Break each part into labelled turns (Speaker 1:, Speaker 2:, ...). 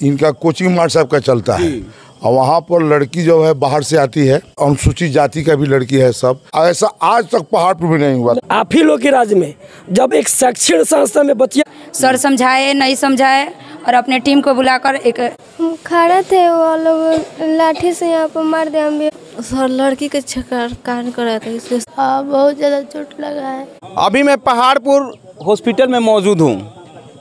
Speaker 1: इनका कोचिंग मार साहब का चलता है। और वहाँ पर लड़की जो है बाहर से आती है। अनुसूचित जाति का भी लड़की है सब। ऐसा आज तक पहाड़ पर भी नहीं हुआ
Speaker 2: आप ही लोग के राज्य में जब एक शैक्षणिक संस्था में बच्चियाँ
Speaker 3: सर समझाए नहीं समझाए और अपने टीम को बुलाकर एक
Speaker 4: खड़े थे वो लोग लाठी से यहाँ पर मार दिया हम भी।
Speaker 5: सर लड़की के छकार कान करा था इसलिए
Speaker 4: हाँ बहुत ज़्यादा चोट लगा है।
Speaker 6: अभी मैं पहाड़पुर हॉस्पिटल में मौजूद हूँ।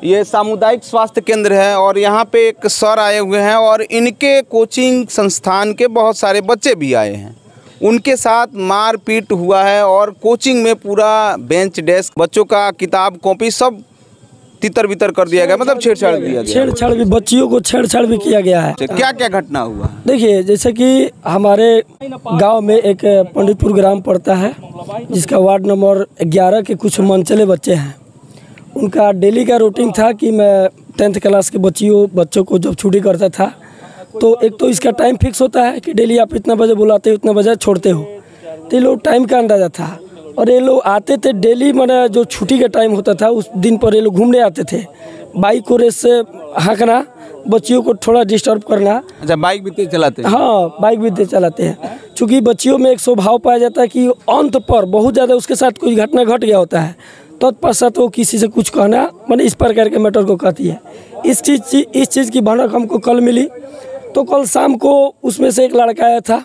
Speaker 6: ये सामुदायिक स्वास्थ्य केंद्र है और यहाँ पे एक सर आए हुए हैं और इनके कोचिंग संस्थान के बहुत सारे बच्चे भी आए हैं। उनके साथ मारपीट हुआ है और कोचिंग में पूरा बेंच डेस्क बच्चों का किताब कॉपी सब तितर बितर कर दिया गया मतलब छेड़छाड़ दिया गया।
Speaker 2: छेड़छाड़ भी बच्चियों को छेड़छाड़ भी किया गया है।
Speaker 6: क्या क्या घटना हुआ?
Speaker 2: देखिए जैसे कि हमारे गाँव में एक पंडितपुर ग्राम पड़ता है जिसका वार्ड नंबर 11 के कुछ मंचले बच्चे हैं। उनका डेली का रूटीन था कि मैं टेंथ क्लास के बच्चियों बच्चों को जब छुट्टी करता था तो एक तो इसका टाइम फिक्स होता है कि डेली आप इतना बजे बुलाते हो उतना बजे छोड़ते हो। तो ये लोग टाइम का अंदाज़ा था। और ये लोग आते थे डेली मैंने जो छुट्टी का टाइम होता था उस दिन पर ये लोग घूमने आते थे। बाइक को रेस से हाँकना बच्चियों को थोड़ा डिस्टर्ब करना।
Speaker 6: अच्छा बाइक भी तेज चलाते हैं?
Speaker 2: हाँ बाइक भी तेज चलाते हैं। चूँकि बच्चियों में एक स्वभाव पाया जाता है कि अंत पर बहुत ज़्यादा उसके साथ कोई घटना घट गया होता है। तत्पश्चात वो किसी से कुछ कहना मैंने इस प्रकार के मैटर को कहती है इस चीज़ इस चीज़ की भनक हमको कल मिली। तो कल शाम को उसमें से एक लड़का आया था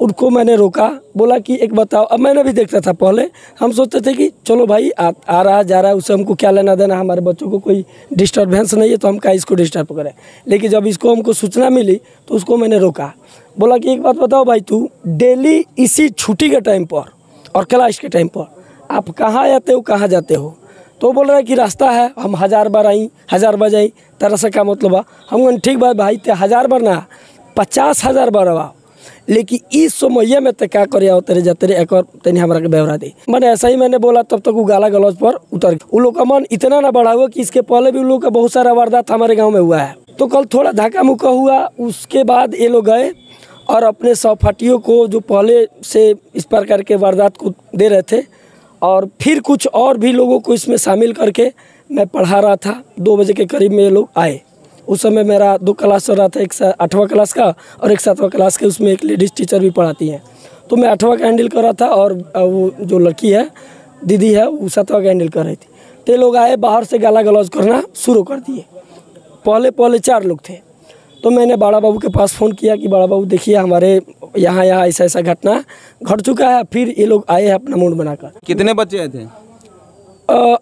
Speaker 2: उनको मैंने रोका बोला कि एक बताओ। अब मैंने भी देखता था पहले। हम सोचते थे कि चलो भाई आ, आ रहा जा रहा है उससे हमको क्या लेना देना हमारे बच्चों को कोई डिस्टर्बेंस नहीं है तो हम क्या इसको डिस्टर्ब करें? लेकिन जब इसको हमको सूचना मिली तो उसको मैंने रोका। बोला कि एक बात बताओ भाई तू डेली इसी छुट्टी के टाइम पर और क्लास के टाइम पर आप कहाँ आते हो, कहाँ जाते हो? तो बोल रहा है कि रास्ता है, हम हज़ार बार आई, हज़ार बार जाई, तरह से का मतलब हम ठीक बात भाई, ते हज़ार बार ना, पचास हज़ार बार आवा लेकिन इस समय में तो क्या करे आओ, तेरे जाते एक और तनी हमारा व्यवहार दे। मैंने ऐसा ही मैंने बोला, तब तक वो गाला गलौज पर उतर गया। उन लोग का मन इतना ना बढ़ा हुआ कि इसके पहले भी उन लोग का बहुत सारा वारदात हमारे गाँव में हुआ है। तो कल थोड़ा धाका मुका हुआ, उसके बाद ये लोग गए और अपने सहपाठियों को जो पहले से इस प्रकार के वारदात को दे रहे थे और फिर कुछ और भी लोगों को इसमें शामिल करके मैं पढ़ा रहा था। दो बजे के करीब में ये लोग आए। उस समय मेरा दो क्लास चल रहा था, एक आठवां क्लास का और एक सातवां क्लास के उसमें एक लेडीज़ टीचर भी पढ़ाती हैं। तो मैं आठवां का हैंडल कर रहा था और वो जो लड़की है, दीदी है, वो सातवां का हैंडल कर रही थी। तो लोग आए, बाहर से गाला गलौज करना शुरू कर दिए। पहले पहले चार लोग थे। तो मैंने बड़ा बाबू के पास फ़ोन किया कि बाड़ा बाबू देखिए हमारे यहाँ यहाँ ऐसा ऐसा घटना घट चुका है फिर ये लोग आए हैं अपना मूड बनाकर।
Speaker 6: कितने बच्चे आए थे?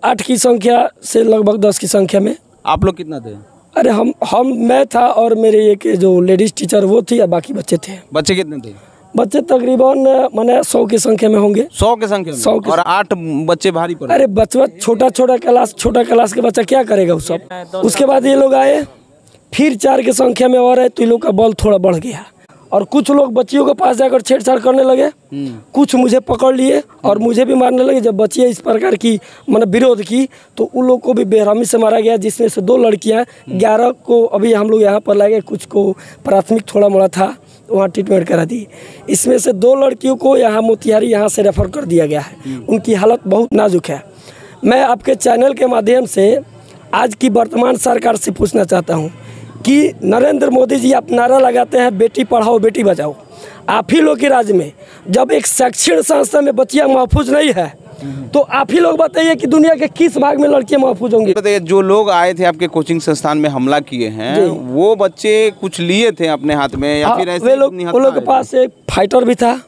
Speaker 2: आठ की संख्या से लगभग दस की संख्या में।
Speaker 6: आप लोग कितना थे?
Speaker 2: अरे हम हम मैं था और मेरे एक जो लेडीज़ टीचर वो थी और बाकी बच्चे थे।
Speaker 6: बच्चे कितने थे?
Speaker 2: बच्चे तकरीबन मैंने सौ की संख्या में होंगे।
Speaker 6: सौ के संख्या में?
Speaker 2: सौ
Speaker 6: और आठ बच्चे भारी पड़े।
Speaker 2: अरे बच्चा छोटा छोटा क्लास छोटा क्लास के बच्चा क्या करेगा वो सब? उसके बाद ये लोग आए। फिर चार की संख्या में और आए तो ये लोग का बल थोड़ा बढ़ गया। और कुछ लोग बच्चियों के पास जाकर छेड़छाड़ करने लगे। कुछ मुझे पकड़ लिए और मुझे भी मारने लगे। जब बच्चियाँ इस प्रकार की मैंने विरोध की तो उन लोग को भी बेरहमी से मारा गया जिसमें से दो लड़कियाँ ग्यारह को अभी हम लोग यहाँ पर लाए गए कुछ को प्राथमिक थोड़ा मोड़ा था वहाँ ट्रीटमेंट करा दी। इसमें से दो लड़कियों को यहाँ मोतिहारी यहाँ से रेफर कर दिया गया है। उनकी हालत बहुत नाजुक है। मैं आपके चैनल के माध्यम से आज की वर्तमान सरकार से पूछना चाहता हूँ कि नरेंद्र मोदी जी आप नारा लगाते हैं बेटी पढ़ाओ बेटी बचाओ। आप ही लोग के राज्य में जब एक शैक्षणिक संस्था में बच्चियाँ महफूज नहीं है तो आप ही लोग बताइए कि दुनिया के किस भाग में लड़कियाँ महफूज होंगी?
Speaker 6: बताइए जो लोग आए थे आपके कोचिंग संस्थान में हमला किए हैं वो बच्चे कुछ लिए थे अपने हाथ में या
Speaker 2: हाँ,
Speaker 6: फिर ऐसे
Speaker 2: वे लोग उन लोग के पास एक फाइटर भी था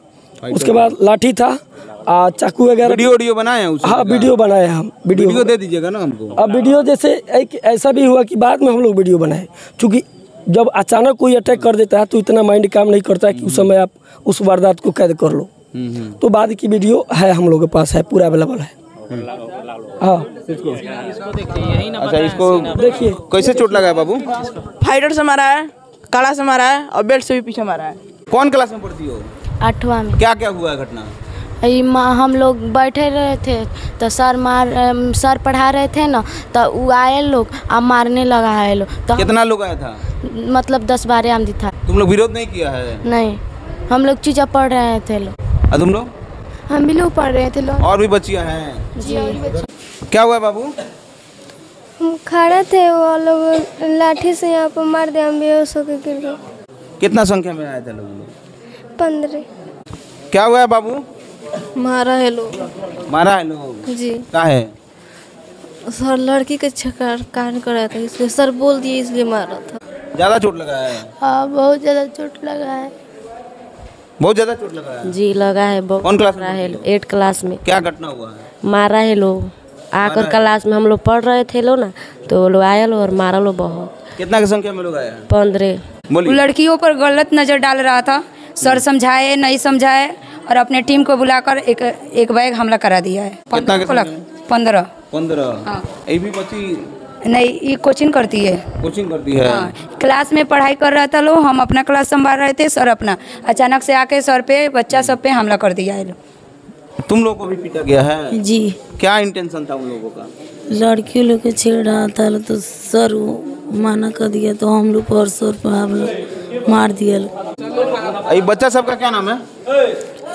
Speaker 2: उसके बाद लाठी था आ, चाकू वगैरह।
Speaker 6: वीडियो वीडियो बनाए हैं
Speaker 2: हाँ वीडियो बनाए हम
Speaker 6: वीडियो।
Speaker 2: वीडियो
Speaker 6: दे दीजिएगा ना हमको।
Speaker 2: अब वीडियो जैसे एक ऐसा भी हुआ कि बाद में हम लोग वीडियो बनाए क्योंकि जब अचानक कोई अटैक कर देता है तो इतना माइंड काम नहीं करता है कि उस समय आप उस वारदात को कैद कर लो।
Speaker 6: हम्म, हम्म।
Speaker 2: तो बाद की वीडियो है हम लोग के पास है पूरा अवेलेबल है। हाँ।
Speaker 6: अच्छा इसको
Speaker 2: देखिए।
Speaker 6: कैसे चोट लगा है बाबू?
Speaker 5: फाइटर से मारा है काला से मारा है और बेल्ट से भी पीछे मारा है।
Speaker 6: कौन क्लास में पढ़ती हो?
Speaker 4: आठवां में।
Speaker 6: क्या क्या हुआ है घटना?
Speaker 4: हम लोग बैठे रहे थे तो सर मार सर पढ़ा रहे थे ना तो वो आए लोग आ मारने लगा है लोग। तो
Speaker 6: कितना लोग आया था?
Speaker 4: मतलब दस बारह आमदी था।
Speaker 6: तुम लोग विरोध नहीं किया है?
Speaker 4: नहीं हम लोग चीज़ा पढ़ रहे थे लोग।
Speaker 6: तुम लोग?
Speaker 4: हम भी लोग पढ़ रहे थे लोग।
Speaker 6: और भी बच्चियाँ हैं।
Speaker 4: जी।
Speaker 6: क्या हुआ बाबू?
Speaker 7: हम खड़े थे वो लोग लाठी से यहाँ पर मार दिया हम बेहोश होकर गिर गए।
Speaker 6: कितना संख्या में आए थे लोग?
Speaker 7: पंद्रह।
Speaker 6: क्या हुआ है बाबू?
Speaker 5: मारा है लोग।
Speaker 6: मारा है लोग?
Speaker 5: जी।
Speaker 6: क्या है?
Speaker 5: सर लड़की के छकार कान कराया था इसलिए सर बोल दिए इसलिए मारा था।
Speaker 6: ज़्यादा चोट लगा है?
Speaker 4: हाँ बहुत ज़्यादा चोट लगा है।
Speaker 6: बहुत ज़्यादा चोट लगा है?
Speaker 4: जी लगा है बहुत
Speaker 6: कौन क्लास में?
Speaker 4: है एट क्लास में।
Speaker 6: क्या घटना हुआ है?
Speaker 4: मारा है लोग। आकर क्लास में हम लोग पढ़ रहे थे लो ना तो वो लोग आया लो और मारा लो बहुत।
Speaker 6: कितना की संख्या में लोग आए हैं
Speaker 4: पंद्रह
Speaker 3: लड़कियों पर गलत नज़र डाल रहा था। सर समझाए नहीं समझाए और अपने टीम को बुलाकर एक एक बैग हमला करा दिया है। पंद्रह। पंद्रह।
Speaker 6: पंद्रह।
Speaker 3: हाँ।
Speaker 6: भी बच्ची
Speaker 3: नहीं ये कोचिंग करती है।
Speaker 6: कोचिंग करती है।
Speaker 3: हाँ, क्लास में पढ़ाई कर रहा था लो हम अपना क्लास संभाल रहे थे सर अपना। अचानक से आके सर पे बच्चा सब पे हमला कर दिया है लोग
Speaker 6: तुम लोग को भी पीटा गया है?
Speaker 8: जी।
Speaker 6: क्या इंटेंशन था उन लोगों का?
Speaker 8: लड़कियों लोग के छेड़ रहा था तो सर माना कर दिया तो हम लोग पर सर पर हम लोग मार दिया
Speaker 6: ये बच्चा सबका क्या नाम है?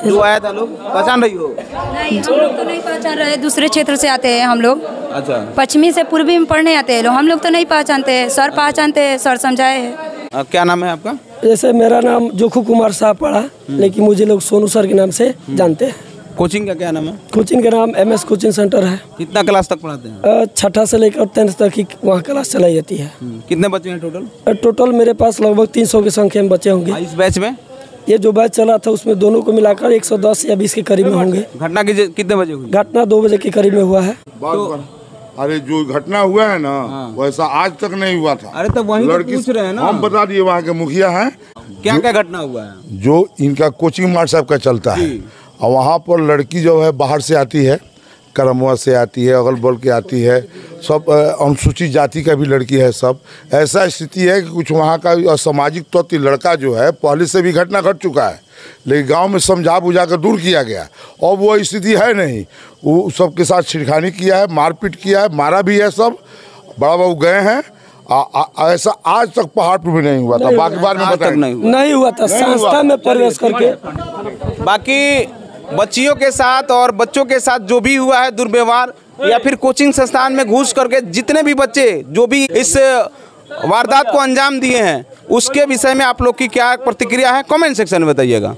Speaker 6: जो आया था लोग पहचान रही हो?
Speaker 3: नहीं हम लोग तो नहीं पहचान रहे दूसरे क्षेत्र से आते हैं हम लोग।
Speaker 6: अच्छा।
Speaker 3: पश्चिमी से पूर्वी में पढ़ने आते हैं लोग हम लोग तो नहीं पहचानते हैं सर पहचानते हैं सर समझाए हैं।
Speaker 6: क्या नाम है आपका?
Speaker 2: जैसे मेरा नाम जोखू कुमार साहब पड़ा लेकिन मुझे लोग सोनू सर के नाम से जानते हैं।
Speaker 6: कोचिंग का क्या नाम है?
Speaker 2: कोचिंग का नाम एम एस कोचिंग सेंटर है।
Speaker 6: कितना क्लास तक पढ़ाते हैं?
Speaker 2: छठा से लेकर टेंथ तक ही वहाँ क्लास चलाई जाती है।
Speaker 6: कितने बच्चे हैं टोटल?
Speaker 2: टोटल मेरे पास लगभग 300 की संख्या में बच्चे होंगे।
Speaker 6: इस बैच में?
Speaker 2: ये जो बैच चला था उसमें दोनों को मिलाकर 110 या 20 के करीब में होंगे।
Speaker 6: घटना कितने बजे हुई?
Speaker 2: घटना दो बजे के करीब में हुआ है।
Speaker 1: कर अरे जो घटना हुआ है ना वैसा आज तक नहीं हुआ था।
Speaker 6: अरे तो वही लड़की पूछ रहे हैं ना।
Speaker 1: हम बता दिए वहाँ के मुखिया हैं।
Speaker 6: क्या क्या घटना हुआ है?
Speaker 1: जो इनका कोचिंग मार्ट साहब का चलता है। और वहाँ पर लड़की जो है बाहर से आती है करमुआ से आती है अगल बगल की आती है। सब अनुसूचित जाति का भी लड़की है सब। ऐसा स्थिति है कि कुछ वहाँ का असामाजिक तत्व तो लड़का जो है पहले से भी घटना घट चुका है लेकिन गाँव में समझा बुझा कर दूर किया गया। और वो स्थिति है नहीं। वो सबके साथ छिड़खानी किया है मारपीट किया है मारा भी है सब। बड़ा बाबू गए हैं। आ, आ, ऐसा आज तक पहाड़ पर भी नहीं हुआ था। बाकी बार में
Speaker 6: तक नहीं हुआ।
Speaker 2: नहीं हुआ था। संस्था में प्रवेश करके।
Speaker 6: बाकी बच्चियों के साथ और बच्चों के साथ जो भी हुआ है दुर्व्यवहार या फिर कोचिंग संस्थान में घुस करके जितने भी बच्चे जो भी इस वारदात को अंजाम दिए हैं, उसके विषय में आप लोग की क्या प्रतिक्रिया है? कमेंट सेक्शन में बताइएगा।